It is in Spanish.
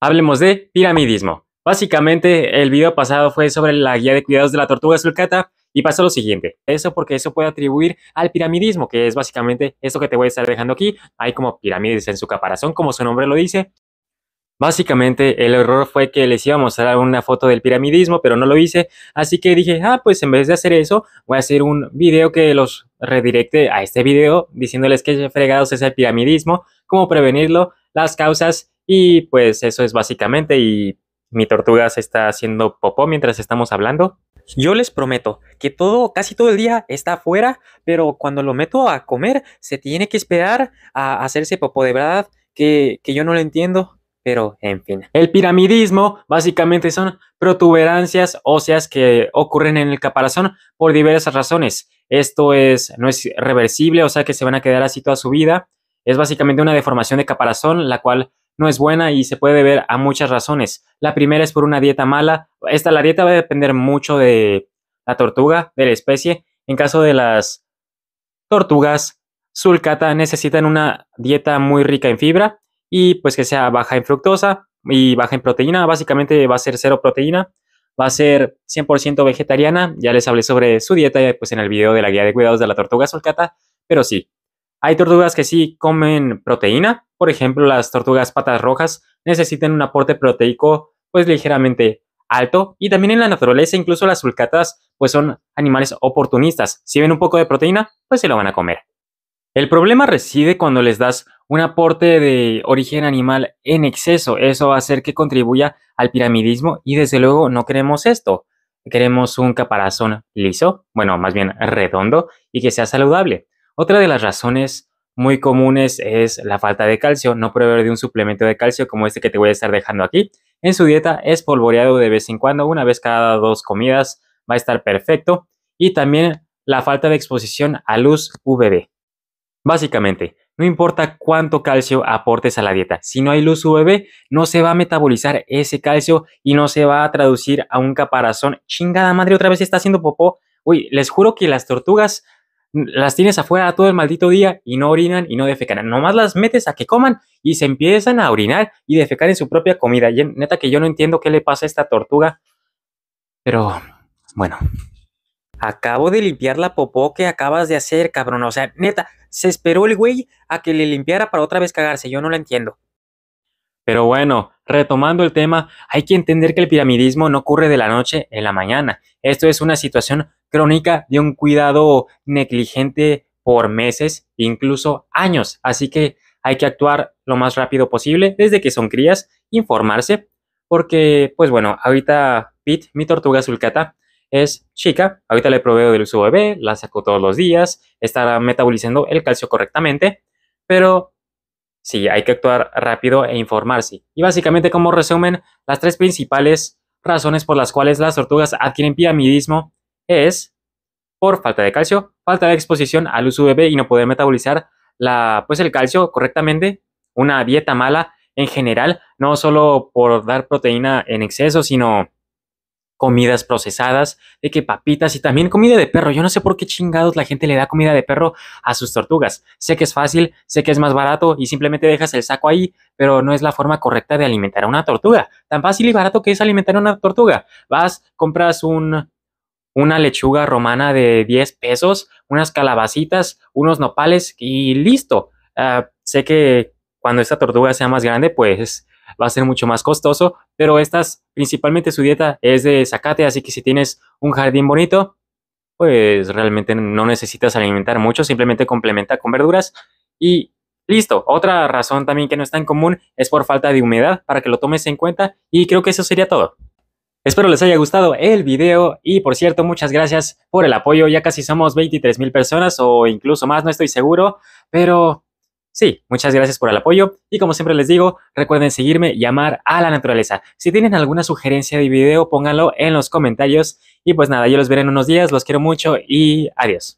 Hablemos de piramidismo. Básicamente, el video pasado fue sobre la guía de cuidados de la tortuga sulcata y pasó lo siguiente. Eso porque eso puede atribuir al piramidismo, que es básicamente esto que te voy a estar dejando aquí. Hay como pirámides en su caparazón, como su nombre lo dice. Básicamente el error fue que les iba a mostrar una foto del piramidismo, pero no lo hice. Así que dije, ah, pues en vez de hacer eso, voy a hacer un video que los redirecte a este video diciéndoles que fregados es el piramidismo, cómo prevenirlo, las causas y pues eso es básicamente y mi tortuga se está haciendo popó mientras estamos hablando. Yo les prometo que todo, casi todo el día está afuera, pero cuando lo meto a comer se tiene que esperar a hacerse popó de verdad, que, que yo no lo entiendo. Pero, en fin. El piramidismo básicamente son protuberancias óseas que ocurren en el caparazón por diversas razones. Esto es, no es reversible, o sea que se van a quedar así toda su vida. Es básicamente una deformación de caparazón, la cual no es buena y se puede deber a muchas razones. La primera es por una dieta mala. Esta, la dieta va a depender mucho de la tortuga, de la especie. En caso de las tortugas sulcata necesitan una dieta muy rica en fibra y pues que sea baja en fructosa y baja en proteína. Básicamente va a ser cero proteína. Va a ser 100% vegetariana. Ya les hablé sobre su dieta pues en el video de la guía de cuidados de la tortuga sulcata. Pero sí, hay tortugas que sí comen proteína, por ejemplo, las tortugas patas rojas necesitan un aporte proteico pues ligeramente alto y también en la naturaleza incluso las sulcatas pues son animales oportunistas. Si ven un poco de proteína, pues se lo van a comer. El problema reside cuando les das un aporte de origen animal en exceso. Eso va a hacer que contribuya al piramidismo y desde luego no queremos esto. Queremos un caparazón liso, bueno, más bien redondo y que sea saludable. Otra de las razones muy comunes es la falta de calcio, no proveer de un suplemento de calcio como este que te voy a estar dejando aquí. En su dieta es polvoreado de vez en cuando, una vez cada dos comidas, va a estar perfecto. Y también la falta de exposición a luz UVB. Básicamente, no importa cuánto calcio aportes a la dieta, si no hay luz UVB, no se va a metabolizar ese calcio y no se va a traducir a un caparazón. Chingada madre, otra vez está haciendo popó. Uy, les juro que las tortugas las tienes afuera todo el maldito día y no orinan y no defecan. Nomás las metes a que coman y se empiezan a orinar y defecar en su propia comida. Y neta que yo no entiendo qué le pasa a esta tortuga. Pero, bueno. Acabo de limpiar la popó que acabas de hacer, cabrón. O sea, neta, se esperó el güey a que le limpiara para otra vez cagarse. Yo no lo entiendo. Pero bueno, retomando el tema, hay que entender que el piramidismo no ocurre de la noche en la mañana. Esto es una situación crónica de un cuidado negligente por meses, incluso años. Así que hay que actuar lo más rápido posible desde que son crías, informarse, porque, pues bueno, ahorita Pete, mi tortuga sulcata, es chica, ahorita le proveo del uso bebé, la saco todos los días, estará metabolizando el calcio correctamente, pero sí, hay que actuar rápido e informarse. Y básicamente, como resumen, las tres principales razones por las cuales las tortugas adquieren piramidismo es por falta de calcio, falta de exposición al uso UVB y no poder metabolizar la, pues el calcio correctamente, una dieta mala en general, no solo por dar proteína en exceso, sino comidas procesadas, de que papitas y también comida de perro. Yo no sé por qué chingados la gente le da comida de perro a sus tortugas. Sé que es fácil, sé que es más barato y simplemente dejas el saco ahí, pero no es la forma correcta de alimentar a una tortuga. Tan fácil y barato que es alimentar a una tortuga. Vas, compras un una lechuga romana de 10 pesos, unas calabacitas, unos nopales y listo. Ah, sé que cuando esta tortuga sea más grande, pues va a ser mucho más costoso, pero estas, principalmente su dieta es de zacate, así que si tienes un jardín bonito, pues realmente no necesitas alimentar mucho, simplemente complementa con verduras y listo. Otra razón también que no es tan común es por falta de humedad, para que lo tomes en cuenta y creo que eso sería todo. Espero les haya gustado el video y por cierto muchas gracias por el apoyo, ya casi somos 23 mil personas o incluso más, no estoy seguro, pero sí, muchas gracias por el apoyo y como siempre les digo, recuerden seguirme y amar a la naturaleza. Si tienen alguna sugerencia de video pónganlo en los comentarios y pues nada, yo los veré en unos días, los quiero mucho y adiós.